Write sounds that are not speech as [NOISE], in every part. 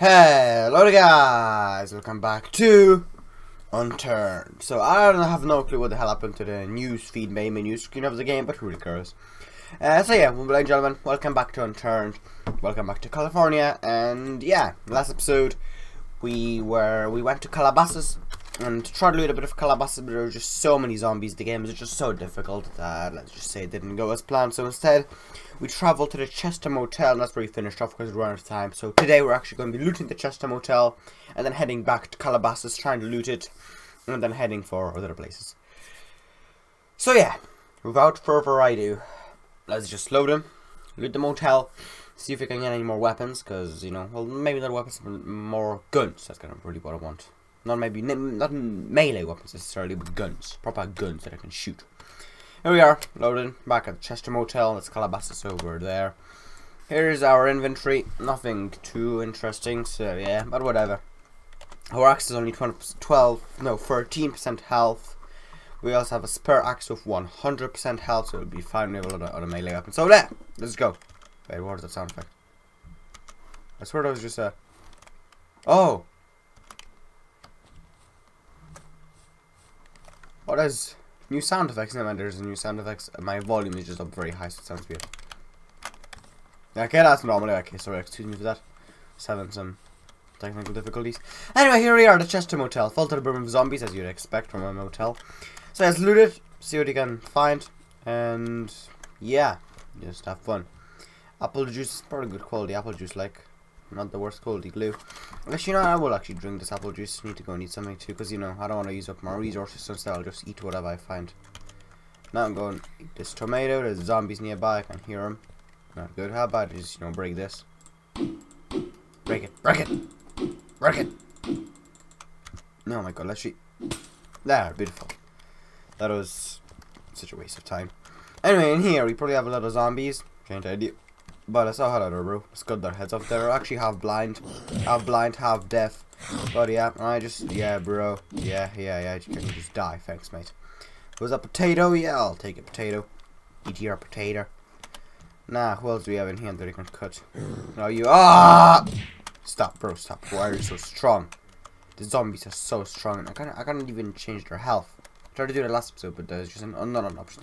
Hello guys, welcome back to Unturned. So I don't have no clue what the hell happened to the news feed main menu screen of the game, but who really cares? Uh, so yeah, ladies and gentlemen, welcome back to Unturned. Welcome back to California, and yeah, last episode we were we went to Calabasas and tried to loot a bit of Calabasas, but there were just so many zombies. The game was just so difficult that let's just say it didn't go as planned. So instead, we traveled to the Chester Motel, and that's where we finished off because we ran out of time. So today we're actually going to be looting the Chester Motel, and then heading back to Calabasas, trying to loot it, and then heading for other places. So yeah, without further ado, let's just load them, loot the motel, see if we can get any more weapons, because, you know, well, maybe not weapons, but more guns. That's kind of really what I want. Not maybe, not melee weapons necessarily, but guns. Proper guns that I can shoot. Here we are, loading, back at the Chester Motel. Let's Calabasas over there. Here's our inventory. Nothing too interesting, so yeah, but whatever. Our axe is only 20, 12, no, 13% health. We also have a spare axe of 100% health, so it'll be fine. Have a lot of melee weapons. So there, let's go. Wait, what is that sound effect? I swear that was just a... Oh! What is... New sound effects? No, there's a new sound effects. My volume is just up very high, so it sounds weird. Okay, that's normally Okay, sorry, excuse me for that. Just having some technical difficulties. Anyway, here we are, at the Chester Motel. Full to the brim of zombies, as you'd expect from a motel. So let's loot it, see what you can find, and yeah, just have fun. Apple juice is probably good quality apple juice, like not the worst quality glue. Actually, you know, I will actually drink this apple juice. Need to go and eat something too, because you know I don't want to use up my mm-hmm. resources. So instead, I'll just eat whatever I find. Now I'm going to eat this tomato. There's zombies nearby. I can hear them. Not good. How about just you know break this? Break it! Break it! Break it! Oh my god! Let's see. There, beautiful. That was such a waste of time. Anyway, in here we probably have a lot of zombies. Change idea. But I saw how bro. Let's cut their heads off. They're actually half blind. Half blind, half deaf. But yeah, I just, yeah, bro. Yeah, yeah, yeah. Can just die. Thanks, mate. Was a potato? Yeah, I'll take a potato. Eat your potato. Nah, who else do we have in here that we can cut? No, you. Ah! Stop, bro. Stop. Why are you so strong? The zombies are so strong. I can't, I can't even change their health. I tried to do it last episode, but there's just an, not an option.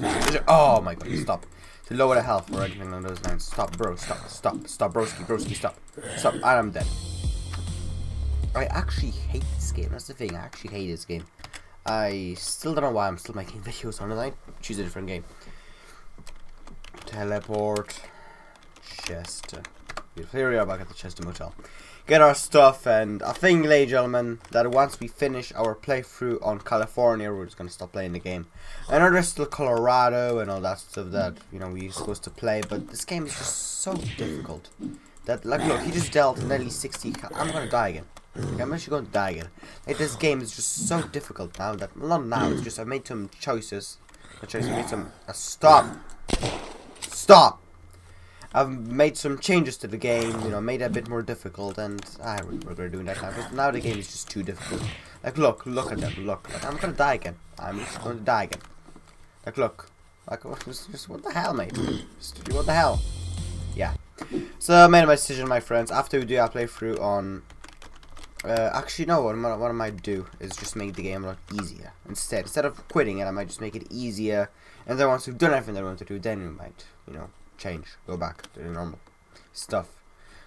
Oh my god, stop to lower the health or anything along those lines. Stop, bro. Stop. Stop. Stop, broski. Broski, stop. Stop. I am dead. I actually hate this game. That's the thing. I actually hate this game. I still don't know why I'm still making [LAUGHS] videos on it. Choose a different game. Teleport. Chester. Here we are back at the Chester Motel get our stuff and I think ladies and gentlemen that once we finish our playthrough on California we're just gonna stop playing the game. I know there's still Colorado and all that stuff that you know we're supposed to play but this game is just so difficult that like look he just dealt nearly 60 I'm gonna die again. Like, I'm actually to die again. Like this game is just so difficult now that not now it's just I made some choices. I choices made some uh, stop. Stop. I've made some changes to the game, you know, made it a bit more difficult, and I regret doing that now, because now the game is just too difficult. Like, look, look at that, look, like, I'm gonna die again. I'm just gonna die again. Like, look. Like, just, what the hell, mate? Just, what the hell? Yeah. So, I made my decision, my friends. After we do our playthrough on... Uh, actually, no, what, what I might do is just make the game a lot easier. Instead, instead of quitting it, I might just make it easier. And then once we've done everything that I want to do, then we might, you know, change, go back to the normal stuff.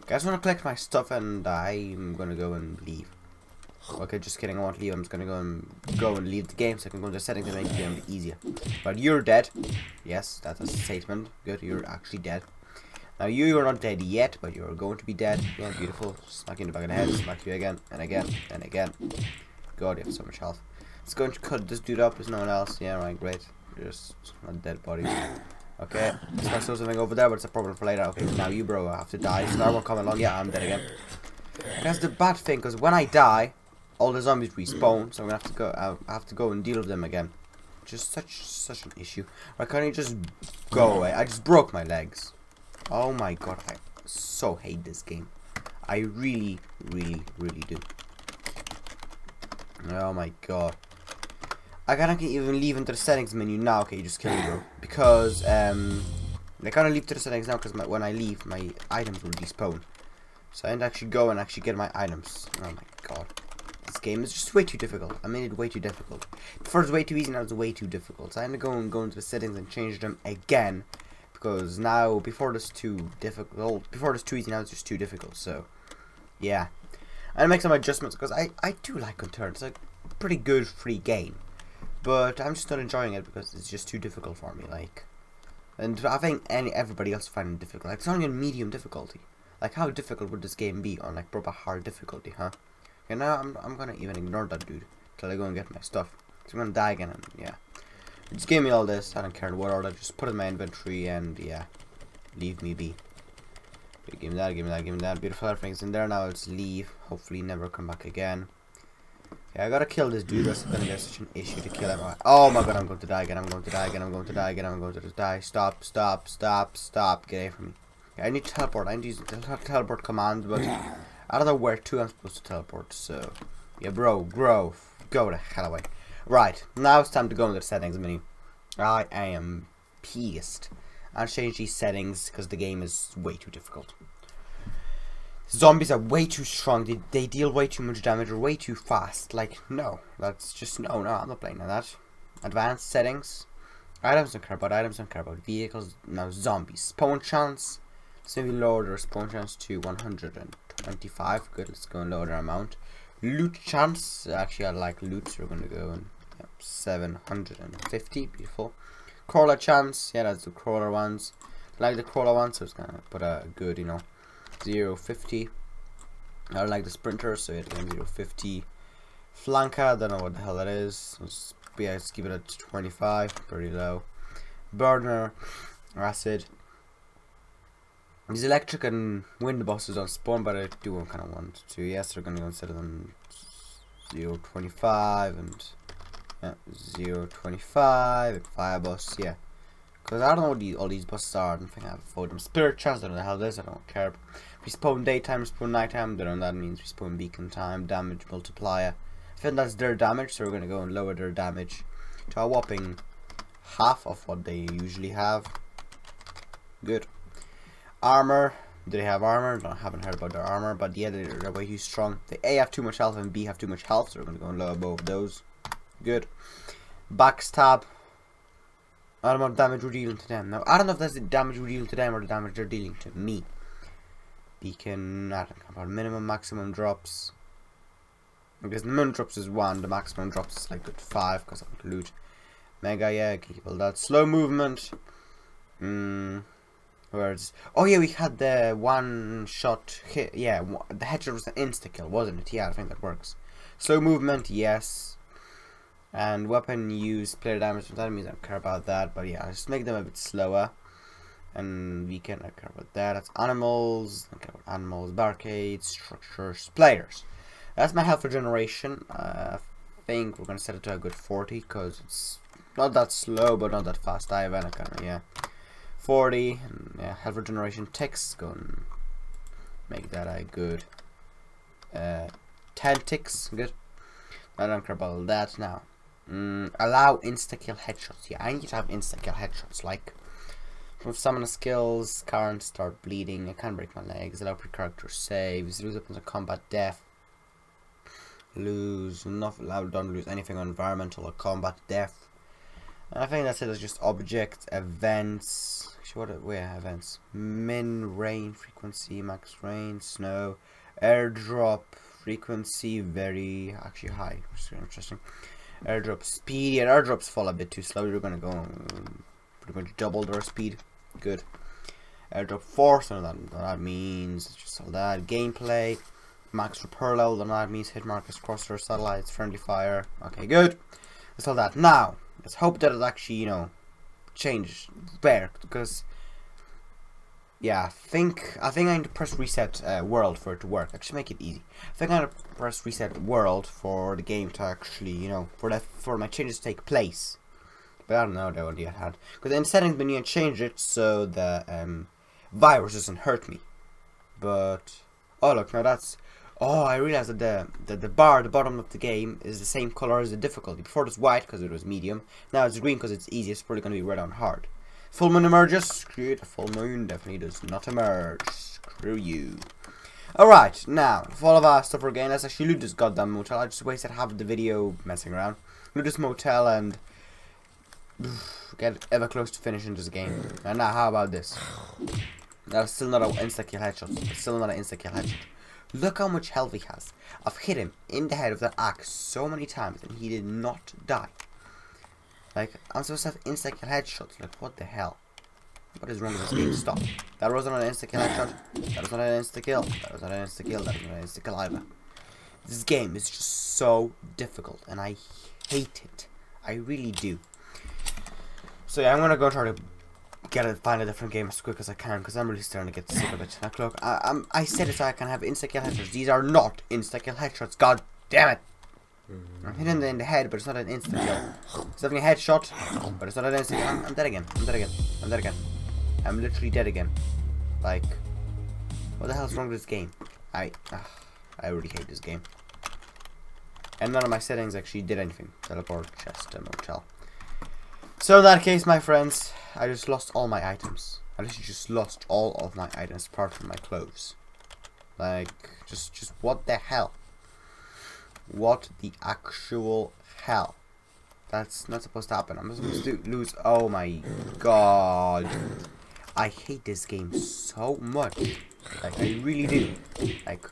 Just want to collect my stuff and I'm gonna go and leave. Okay, just kidding, I won't leave, I'm just gonna go and go and leave the game so I can go into settings and make the game easier. But you're dead. Yes, that's a statement. Good, you're actually dead. Now you are not dead yet, but you're going to be dead. Yeah, beautiful. Smack you in the back of the head, smack you again, and again, and again. God, you have so much health. Let's go and cut this dude up, there's no one else. Yeah, right, great. Just a dead body. Okay, there's still something over there, but it's a problem for later. Okay, now you, bro, have to die. So now we're coming along. Yeah, I'm dead again. That's the bad thing, because when I die, all the zombies respawn, so I'm gonna have to go. I have to go and deal with them again. Just such such an issue. Why can't you just go away? I just broke my legs. Oh my god, I so hate this game. I really, really, really do. Oh my god. I cannot even leave into the settings menu now. Okay, you just kill me, bro. Because, um, I cannot leave to the settings now because when I leave, my items will despawn. So I to actually go and actually get my items. Oh my god. This game is just way too difficult. I made it way too difficult. Before it was way too easy, now it's way too difficult. So I had to go and go into the settings and change them again. Because now, before this too difficult, before this too easy, now it's just too difficult. So, yeah. And make some adjustments because I, I do like Unturned. It's a pretty good free game. But I'm just not enjoying it because it's just too difficult for me. Like, and I think any everybody else find it difficult. Like, it's only on medium difficulty. Like, how difficult would this game be on like proper hard difficulty, huh? Okay, now I'm I'm gonna even ignore that dude till I go and get my stuff. So I'm gonna die again, and yeah. Just give me all this. I don't care what order. Just put it in my inventory, and yeah, leave me be. Give me that. Give me that. Give me that. Beautiful everything's in there now. Let's leave. Hopefully, never come back again. Yeah, I gotta kill this dude. That's gonna be such an issue to kill him. Oh my god, I'm going to die again. I'm going to die again. I'm going to die again. I'm going to die. Stop, stop, stop, stop. Get away from me. Yeah, I need to teleport. I need to teleport command, but I don't know where to I'm supposed to teleport. So, yeah, bro, grow. Go the hell away. Right, now it's time to go into the settings menu. I am pissed. I'll change these settings because the game is way too difficult. Zombies are way too strong. They, they deal way too much damage way too fast. Like, no. That's just, no, no, I'm not playing like that. Advanced settings. Items don't care about items, don't care about vehicles. Now, zombies. Spawn chance. so we lower the spawn chance to 125. Good, let's go and lower the amount. Loot chance. Actually, I like loot, so we're to go and yep, 750. Beautiful. Crawler chance. Yeah, that's the crawler ones. like the crawler ones, so it's to put a good, you know, 0 50 I like the sprinter so it again 0 50 flanker don't know what the hell that is. Let's, yeah let's keep it at 25 pretty low. Burner acid. These electric and wind bosses don't spawn but I do kind of want to. Yes they're gonna consider them 0 25 and yeah, 0 25 fire boss yeah because I don't know what these, all these buses are. I don't think I've avoided them. Spirit chance, I don't know hell this, I don't care. We spawn daytime, spawn nighttime, don't know what that means. We spawn beacon time, damage multiplier. I think that's their damage, so we're going to go and lower their damage to a whopping half of what they usually have. Good. Armor. Do they have armor? I haven't heard about their armor, but yeah, they're, they're way too strong. They A have too much health and B have too much health, so we're going to go and lower both those. Good. Backstab. I don't know damage we're dealing to them. Now, I don't know if that's the damage we're dealing to them or the damage they're dealing to me. Beacon, I don't know minimum, maximum drops. Because the minimum drops is 1, the maximum drops is like good 5 because the loot. Mega, yeah, keep all that. Slow movement. Hmm. Where's oh yeah, we had the one shot hit. Yeah, the headshot was an insta kill, wasn't it? Yeah, I think that works. Slow movement, yes. And weapon use, player damage enemies, I don't care about that. But yeah, just make them a bit slower. And we can, I care about that. That's animals, I care about animals, barricades, structures, players. That's my health regeneration. Uh, I think we're going to set it to a good 40 because it's not that slow but not that fast either. Kind of, yeah. 40, and, yeah, health regeneration ticks. Go and make that a good uh, 10 ticks. Good. I don't care about that now. Mm, allow insta-kill headshots. Yeah, I need to have insta-kill headshots. Like, with summon skills, can't start bleeding, I can't break my legs, allow pre-character saves, lose weapons on combat death, lose, not allowed, don't lose anything on environmental or combat death. And I think that's it, it's just object, events, what are, where events? Min, rain, frequency, max rain, snow, airdrop, frequency, very, actually high, which is interesting airdrop speed. Yeah, airdrops fall a bit too slow. You're gonna go um, pretty much double their speed. Good. Airdrop force, and that, that means just all that. Gameplay, max repair level, and that means hit markers, crosshair, satellites, friendly fire. Okay, good. That's all that. Now, let's hope that it actually, you know, change better because yeah, I think I think I need to press reset uh, world for it to work. Actually, make it easy. I think I need to press reset world for the game to actually, you know, for that for my changes to take place. But I don't know that one yet had because in settings menu I changed it so the um, virus doesn't hurt me. But oh look, now that's oh I realized that the, the the bar at the bottom of the game is the same color as the difficulty. Before it was white because it was medium. Now it's green because it's easy. It's probably going to be red on hard. Full moon emerges. Screw it. Full moon definitely does not emerge. Screw you. Alright, now, for all of our stuff again, let's actually loot this goddamn motel. I just wasted half the video messing around. Loot this motel and [SIGHS] get ever close to finishing this game. And now, how about this? That's still not an insta-kill headshot. Still not an insta-kill headshot. Look how much health he has. I've hit him in the head with that axe so many times and he did not die. Like, I'm supposed to have insta-kill headshots. Like, what the hell? What is wrong with this game? Stop. That was not an insta-kill headshot. That was not an insta-kill. That was not an insta-kill. That was not an insta-kill either. This game is just so difficult and I hate it. I really do. So yeah, I'm gonna go try to get it, find a different game as quick as I can because I'm really starting to get sick of it. Look, I, I'm, I said it so I can have insta-kill headshots. These are not insta-kill headshots. God damn it! I'm hitting in the head, but it's not an instant kill. It's definitely a headshot, but it's not an instant. I'm, I'm dead again. I'm dead again. I'm dead again. I'm literally dead again. Like, what the hell's wrong with this game? I, uh, I really hate this game. And none of my settings actually did anything. Teleport, chest, and motel. So in that case, my friends, I just lost all my items. I literally just lost all of my items, apart from my clothes. Like, just, just what the hell? What the actual hell? That's not supposed to happen. I'm supposed to lose. Oh my god. I hate this game so much. Like, I really do. Like,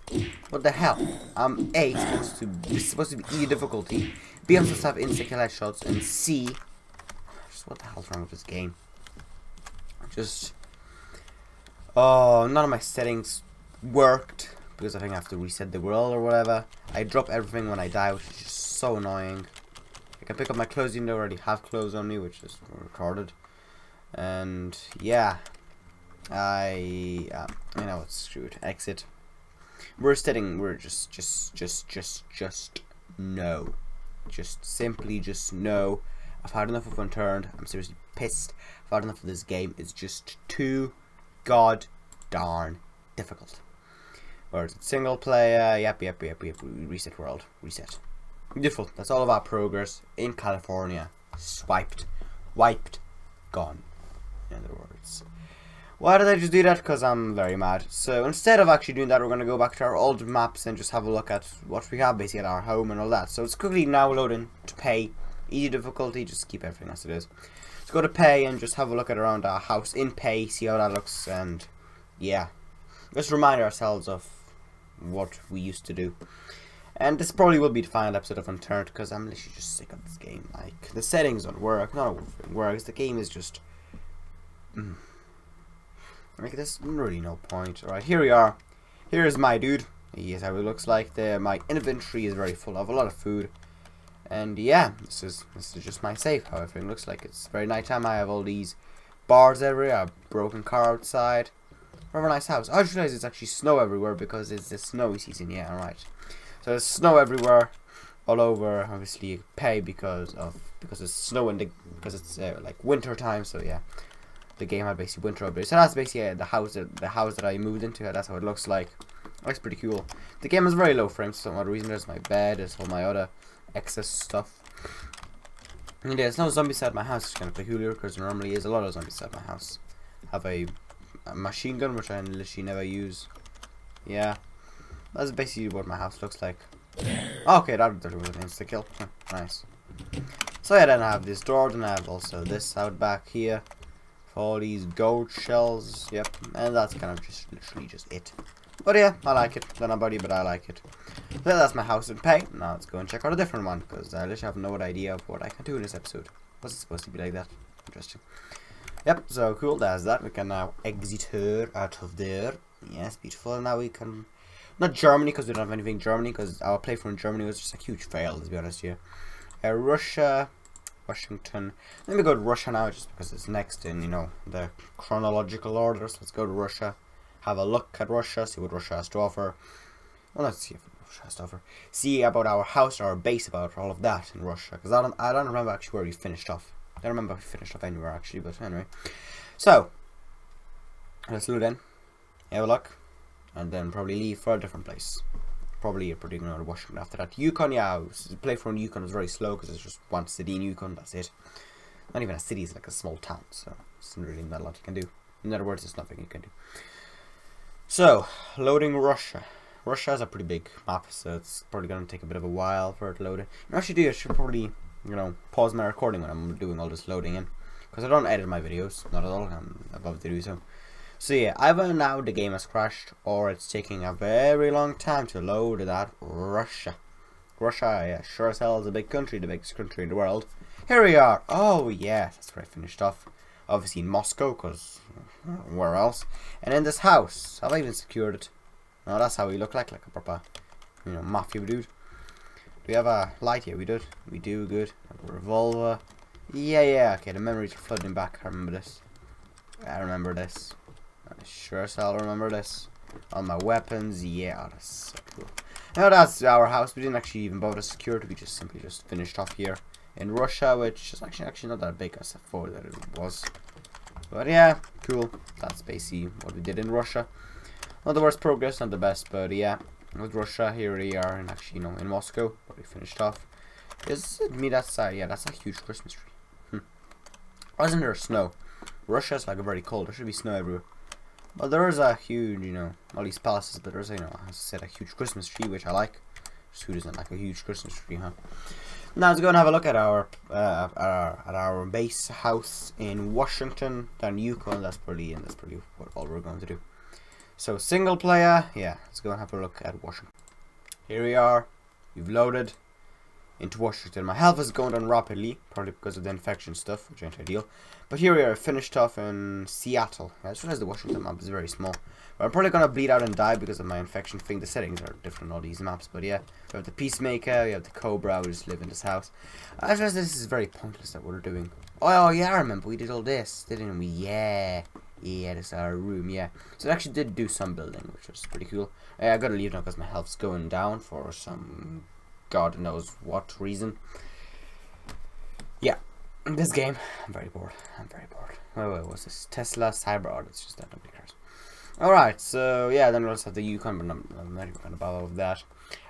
what the hell? I'm A, supposed to, this supposed to be E difficulty. B, I'm supposed to have instant kill shots. And C, just what the hell's wrong with this game? Just, oh, none of my settings worked. Because I think I have to reset the world or whatever. I drop everything when I die, which is just so annoying. I can pick up my clothes even though I already have clothes on me, which is recorded. And, yeah. I, um, I know it's screwed. Exit. We're setting, we're just, just, just, just, just, no. Just simply just no. I've had enough of Unturned. I'm seriously pissed. I've had enough of this game. It's just too god darn difficult. It's single player, yep, yep, yep, yep, reset world, reset. Beautiful. That's all of our progress in California. Swiped, wiped, gone. In other words. Why did I just do that? Because I'm very mad. So instead of actually doing that, we're going to go back to our old maps and just have a look at what we have basically at our home and all that. So it's quickly now loading to pay. Easy difficulty, just keep everything as it is. Let's go to pay and just have a look at around our house in pay, see how that looks, and yeah. Let's remind ourselves of what we used to do. And this probably will be the final episode of Unturned because I'm literally just sick of this game. Like, the settings don't work, of it works, the game is just... Mm. Like, there's really no point. Alright, here we are. Here's my dude. He is how he looks like. There, my inventory is very full of a lot of food. And yeah, this is this is just my safe. How everything looks like. It's very nighttime. I have all these bars everywhere. A broken car outside. Very nice house. I just realized it's actually snow everywhere because it's the snowy season. Yeah, right. So there's snow everywhere, all over. Obviously, you pay because of because it's snow and because it's uh, like winter time. So yeah, the game had basically winter update. So that's basically uh, the house that the house that I moved into. That's how it looks like. Looks pretty cool. The game is very low frames for some odd reason. There's my bed. There's all my other excess stuff. And yeah, there's no zombies at my house. It's kind of peculiar because there normally is a lot of zombies at my house. Have a, a machine gun which I literally never use. Yeah, that's basically what my house looks like. Okay, that, was an insta kill. [LAUGHS] Nice. So yeah, then I have this door, then I have also this out back here. For all these gold shells, yep. And that's kind of just literally just it. But yeah, I like it. Don't know about but I like it. So that's my house in pay. Now let's go and check out a different one, because I literally have no idea of what I can do in this episode. Was it supposed to be like that? Interesting. Yep, so cool, there's that. We can now exit her out of there. Yes, beautiful. Now we can not Germany, because we don't have anything Germany, because our play from Germany was just a huge fail, to be honest here. Uh, Russia, Washington. Let me go to Russia now, just because it's next in, you know, the chronological order. So let's go to Russia, have a look at Russia, see what Russia has to offer. Well, let's see if Russia has to offer. See about our house, our base, about all of that in Russia. Because I don't, I don't remember actually where we finished off. I don't remember if we finished off anywhere, actually, but anyway. So, let's load in. Have a look and then probably leave for a different place. Probably a pretty going to Washington after that. Yukon, yeah, play from Yukon is very slow because it's just one city in Yukon, that's it. Not even a city, it's like a small town, so it's really not a lot you can do. In other words, there's nothing you can do. So, loading Russia. Russia is a pretty big map, so it's probably going to take a bit of a while for it to load it. Actually, I should probably, you know, pause my recording when I'm doing all this loading in. Because I don't edit my videos, not at all, I'm above to do so. So yeah, either now the game has crashed, or it's taking a very long time to load that Russia. Russia, yeah, sure as hell is a big country, the biggest country in the world. Here we are. Oh yeah, that's where I finished off. Obviously in Moscow, because uh, where else? And in this house, have I even secured it? No, that's how we look like, like a proper, you know, mafia dude. We have a light here? We do. We do, good. A revolver. Yeah, yeah, okay, the memories are flooding back. I remember this. I remember this. I sure as hell remember this. All my weapons, yeah, that's so cool. Now that's our house. We didn't actually even bother to secure it. We just simply just finished off here in Russia, which is actually actually not that big as I thought that it was. But yeah, cool. That's basically what we did in Russia. Not the worst progress, not the best, but yeah. With Russia, here they are, and actually, you know, in Moscow, where we finished off. Is it me that side? Yeah, that's a huge Christmas tree. Hmm. Why isn't there snow? Russia's like very cold. There should be snow everywhere. But there is a huge, you know, all these palaces, but there's, you know, as I said, a huge Christmas tree, which I like. Just who doesn't like a huge Christmas tree, huh? Now let's go and have a look at our, uh, at our at our base house in Washington, down Yukon. That's pretty, and that's pretty what all we're going to do. So single player, yeah. Let's go and have a look at Washington. Here we are. We've loaded into Washington. My health is going down rapidly, probably because of the infection stuff, which ain't ideal. But here we are, finished off in Seattle. I just realized the Washington map is very small. But I'm probably gonna bleed out and die because of my infection thing. The settings are different on all these maps, but yeah. We have the Peacemaker, we have the Cobra, we just live in this house. I just this is very pointless that we're doing. Oh yeah, I remember we did all this, didn't we? Yeah. Yeah, this our room, yeah. So it actually did do some building, which was pretty cool. Uh, I gotta leave now because my health's going down for some God knows what reason. Yeah, this game, I'm very bored. I'm very bored. Wait, wait, what's this? Tesla Cyber Art. It's just that nobody cares. Alright, so yeah, then we also have the Yukon, but I'm, I'm not even gonna bother with that.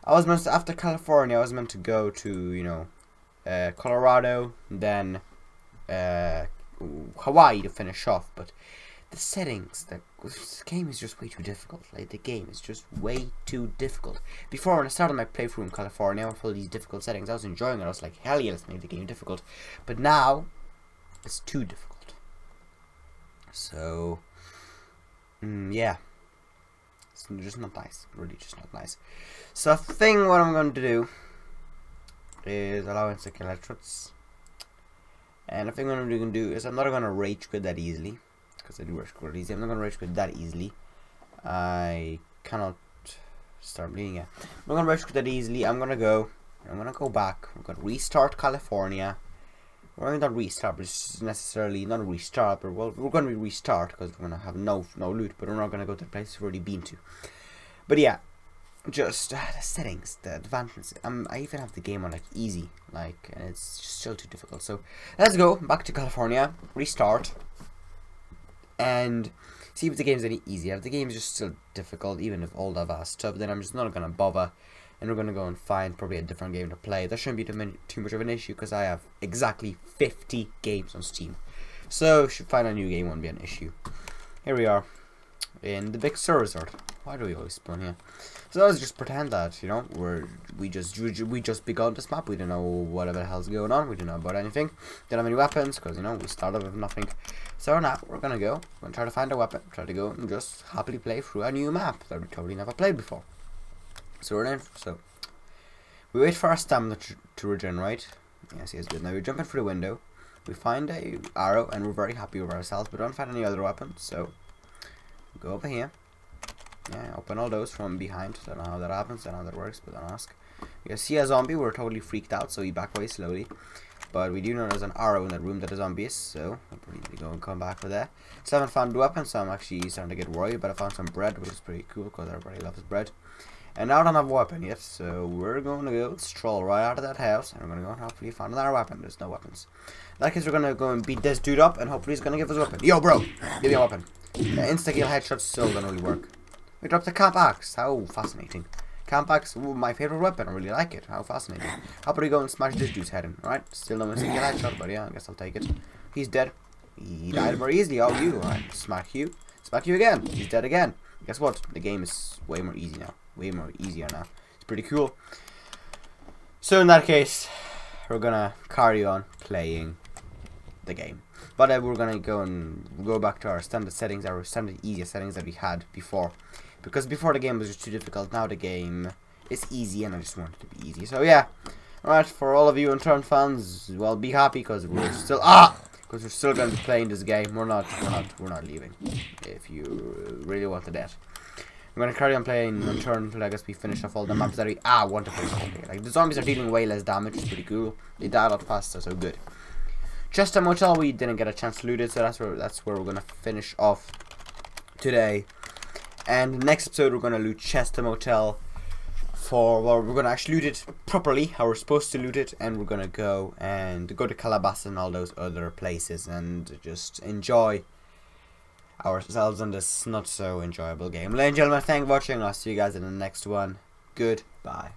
I was meant to, after California, I was meant to go to, you know, uh, Colorado, then uh, Hawaii to finish off, but the settings, the this game is just way too difficult. Like the game is just way too difficult. Before when I started my playthrough in California with all these difficult settings, I was enjoying it. I was like, hell yeah, let's make the game difficult. But now, it's too difficult. So, mm, yeah. It's just not nice. Really just not nice. So I think what I'm going to do is allow insect electrodes. And I think what I'm going to do is I'm not going to rage quit that easily because I do rage quit easy. I'm not gonna rage quit that easily. I cannot start bleeding yet. I'm not gonna rage quit that easily. I'm gonna go. I'm gonna go back. I'm gonna restart California. We're not restart, but it's necessarily not restart, but well, we're gonna restart because we're gonna have no no loot, but we're not gonna go to the place we've already been to. But yeah, just uh, the settings, the advancements. Um, I even have the game on like easy, like, and it's just still too difficult. So let's go back to California, restart and see if the game's any easier. If the game's just still difficult, even if all that vast stuff, then I'm just not gonna bother. And we're gonna go and find probably a different game to play. That shouldn't be too, many, too much of an issue because I have exactly 50 games on Steam. So should find a new game won't be an issue. Here we are in the big Sur Resort. Why do we always spawn here? So let's just pretend that, you know, we're we just we just begun this map. We don't know whatever the hell's going on. We don't know about anything. Don't have any weapons because you know we started with nothing. So now we're gonna go. We're gonna try to find a weapon. Try to go and just happily play through a new map that we totally never played before. So we're in. So we wait for our stamina to, to regenerate. Yes, yes, good. Now we're jumping through the window. We find a arrow and we're very happy with ourselves. We don't find any other weapons. So go over here. Yeah, open all those from behind. Don't know how that happens, don't know how that works, but don't ask. You see a zombie, we're totally freaked out, so we back away slowly. But we do know there's an arrow in that room that a zombie is, so we need to go and come back for that. Still haven't found weapons, so I'm actually starting to get worried, but I found some bread, which is pretty cool, because everybody loves bread. And now I don't have a weapon yet, so we're going to go stroll right out of that house, and we're going to go and hopefully find another weapon. There's no weapons. In that case, we're going to go and beat this dude up, and hopefully he's going to give us a weapon. Yo, bro! Give me a weapon. Yeah, Insta-kill headshots still don't really work. We dropped a camp axe. How fascinating. Camp axe, ooh, my favorite weapon. I really like it. How fascinating. How about we go and smash this dude's head in? Alright, still no Insta-kill headshot, but yeah, I guess I'll take it. He's dead. He died very easily. Oh, you. Alright, smack you. Smack you again. He's dead again. guess what? The game is way more easy now. Way more easier now. It's pretty cool. So in that case, we're gonna carry on playing the game. But uh, we're gonna go and go back to our standard settings, our standard easier settings that we had before. Because before the game was just too difficult, now the game is easy and I just want it to be easy. So yeah, alright, for all of you Unturned fans, well be happy because we're still, ah! Because we're still going to be playing this game. We're not, we're not, we're not leaving. If you really wanted that. I'm gonna carry on playing Unturned until I guess we finish off all the maps that we ah want to play. Like the zombies are dealing way less damage, it's pretty cool. They die a lot faster, so good. Chester Motel we didn't get a chance to loot it, so that's where that's where we're gonna finish off today. And next episode we're gonna loot Chester Motel for well we're gonna actually loot it properly, how we're supposed to loot it, and we're gonna go and go to Calabasas and all those other places and just enjoy ourselves on this not so enjoyable game. Ladies and gentlemen, thank you for watching. I'll see you guys in the next one. Goodbye.